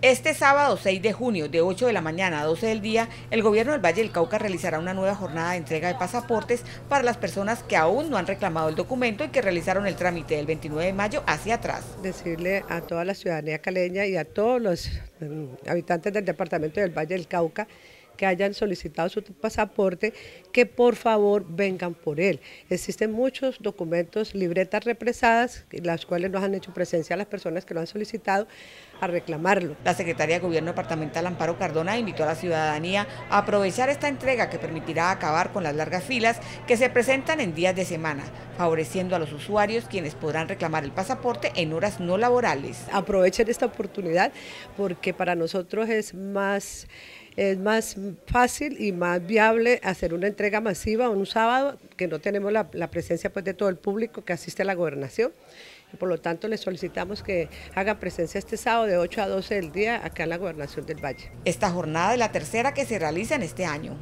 Este sábado 6 de junio, de 8 de la mañana a 12 del día, el gobierno del Valle del Cauca realizará una nueva jornada de entrega de pasaportes para las personas que aún no han reclamado el documento y que realizaron el trámite del 29 de mayo hacia atrás. Decirle a toda la ciudadanía caleña y a todos los mm, habitantes del departamento del Valle del Cauca que hayan solicitado su pasaporte, que por favor vengan por él. Existen muchos documentos, libretas represadas, las cuales nos han hecho presencia a las personas que lo han solicitado a reclamarlo. La Secretaría de Gobierno Departamental Amparo Cardona invitó a la ciudadanía a aprovechar esta entrega que permitirá acabar con las largas filas que se presentan en días de semana, favoreciendo a los usuarios quienes podrán reclamar el pasaporte en horas no laborales. Aprovechen esta oportunidad porque para nosotros es más es más fácil y más viable hacer una entrega masiva un sábado que no tenemos la, presencia pues, de todo el público que asiste a la gobernación. Y por lo tanto, les solicitamos que haga presencia este sábado de 8 a 12 del día acá en la gobernación del Valle. Esta jornada es la tercera que se realiza en este año.